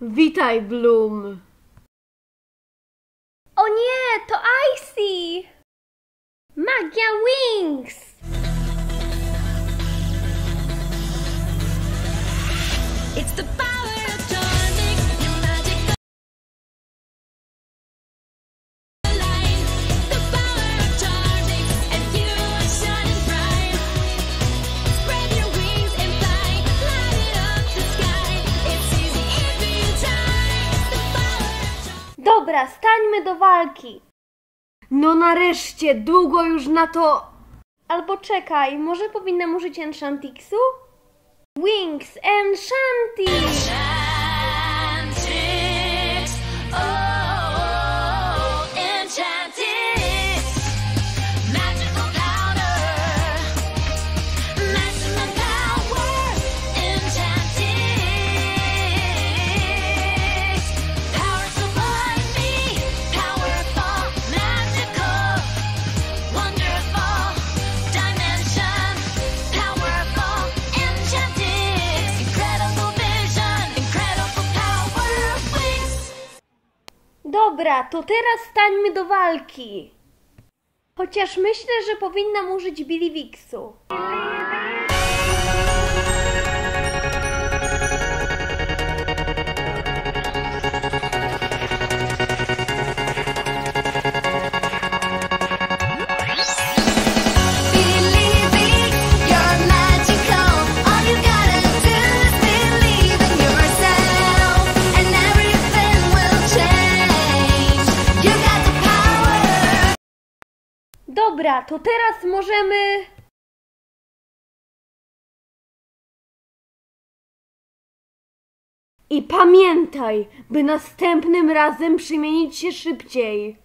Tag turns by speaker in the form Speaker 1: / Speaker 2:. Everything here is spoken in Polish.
Speaker 1: Witaj, Bloom.
Speaker 2: O nie, to Icy! Magia Wings!
Speaker 3: It's the
Speaker 2: Dobra, stańmy do walki.
Speaker 1: No nareszcie, długo już na to...
Speaker 2: Albo czekaj, może powinnam użyć Enchantixu? Wings Enchanting! Dobra, to teraz stańmy do walki. Chociaż myślę, że powinnam użyć Billy Wixu. Dobra, to teraz możemy...
Speaker 1: I pamiętaj, by następnym razem przemienić się szybciej.